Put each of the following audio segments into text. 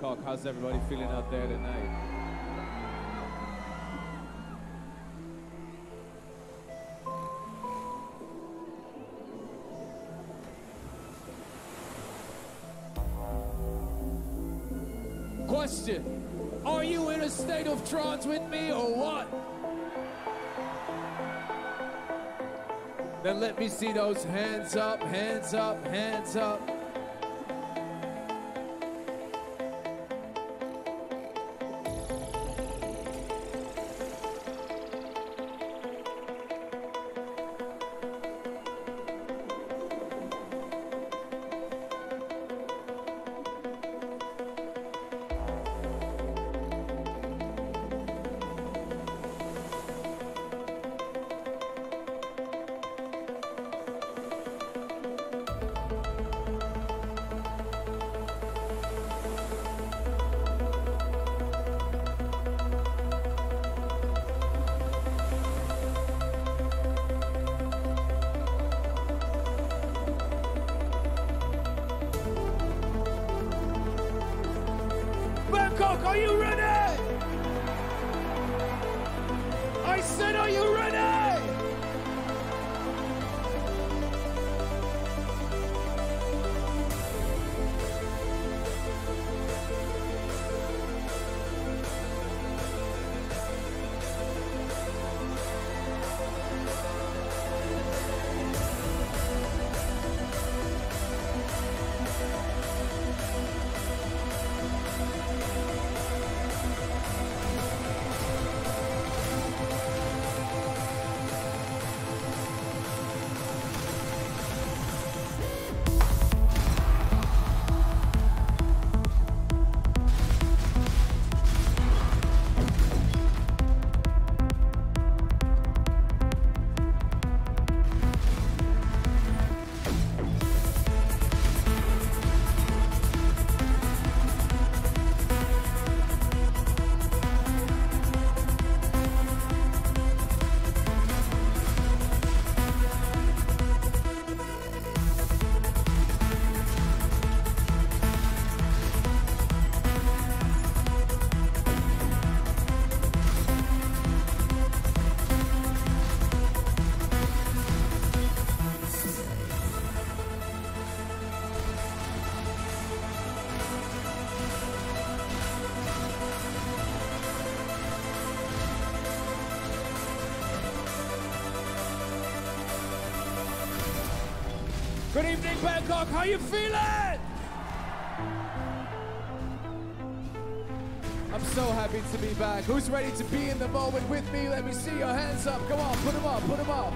How's everybody feeling out there tonight? Question Are you in a state of trance with me or what? Then let me see those hands up, hands up, hands up. Bangkok, are you ready? I said, are you ready? Evening, Bangkok. How you feeling? I'm so happy to be back. Who's ready to be in the moment with me? Let me see your hands up. Come on, put them up, put them up.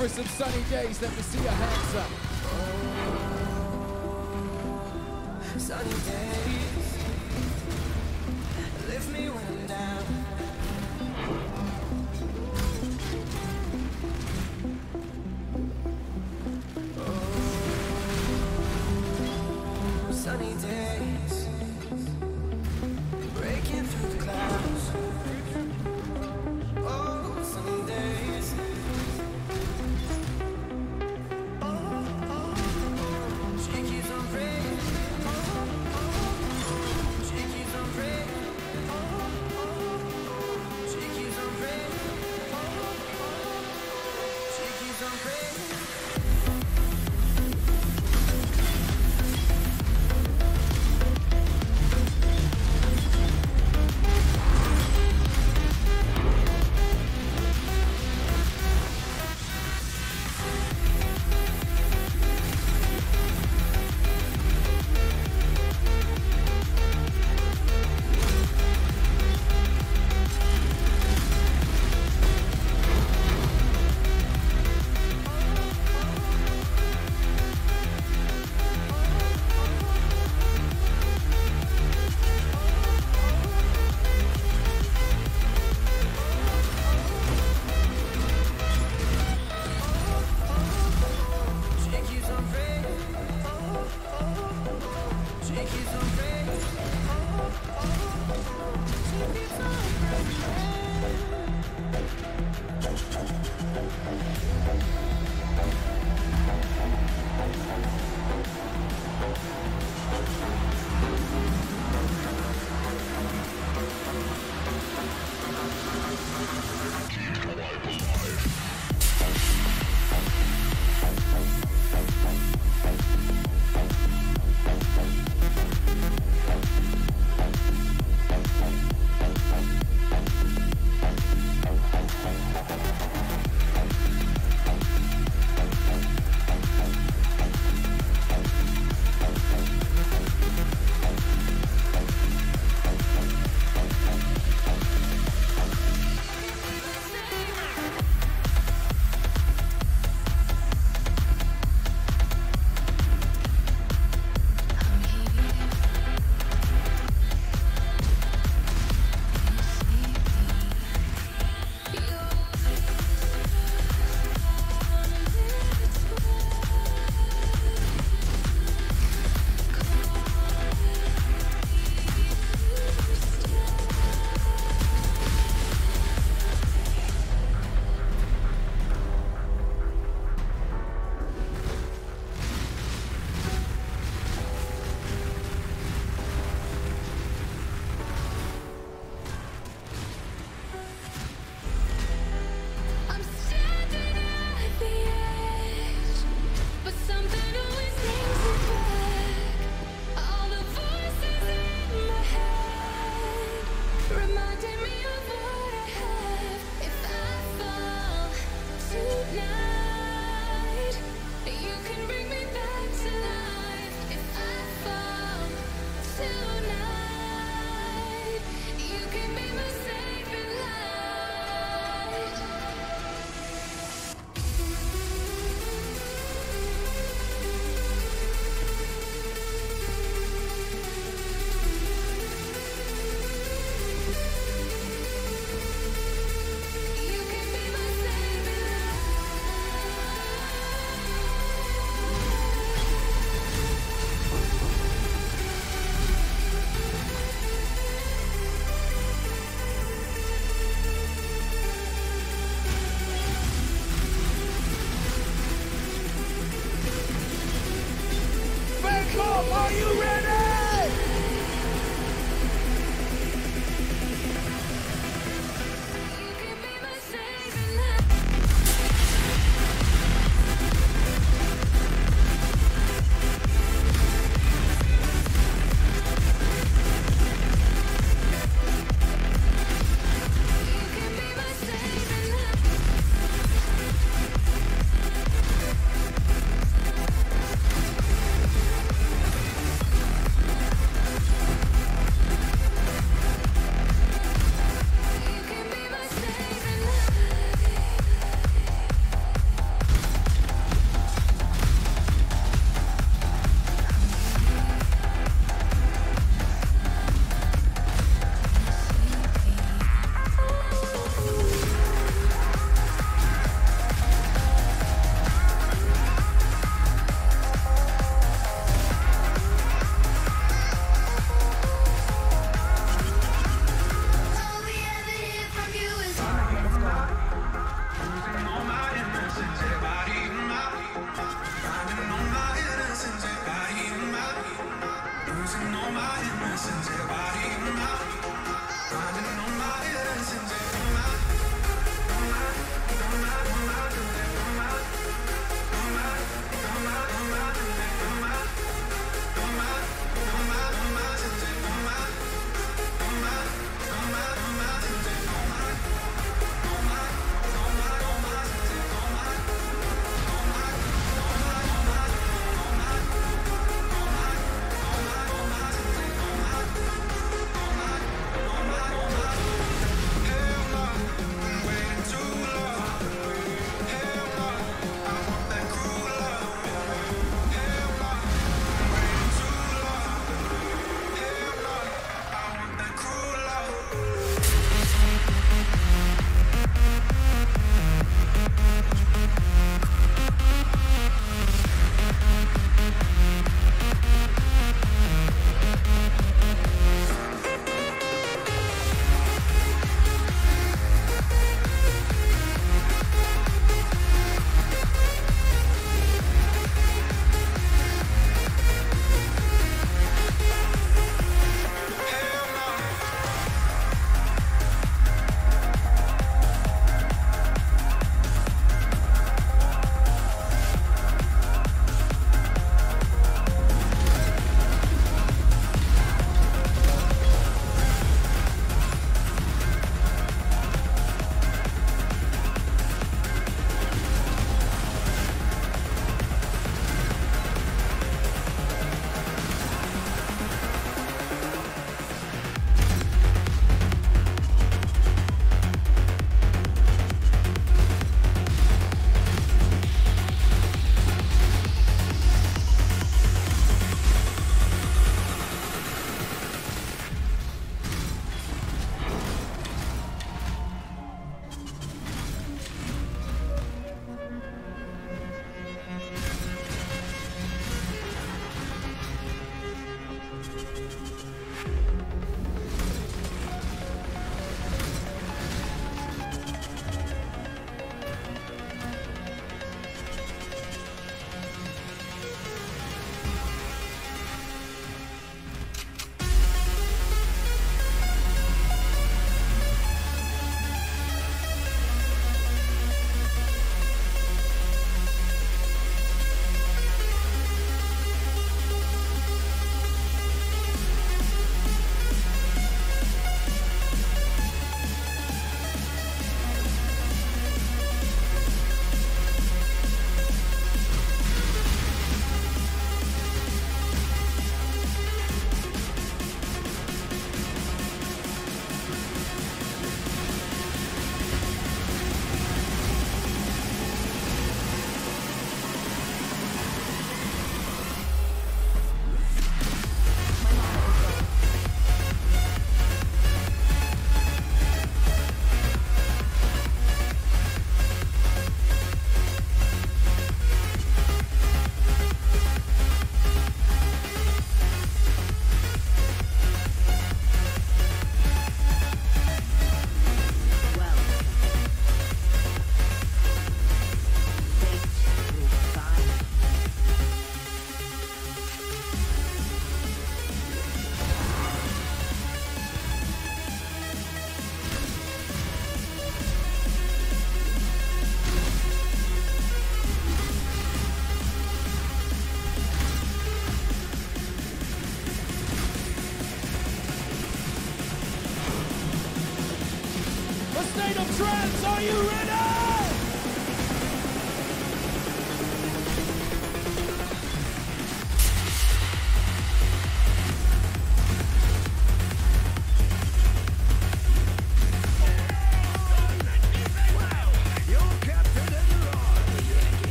for some sunny days. Let me see your hands up. Sunny days.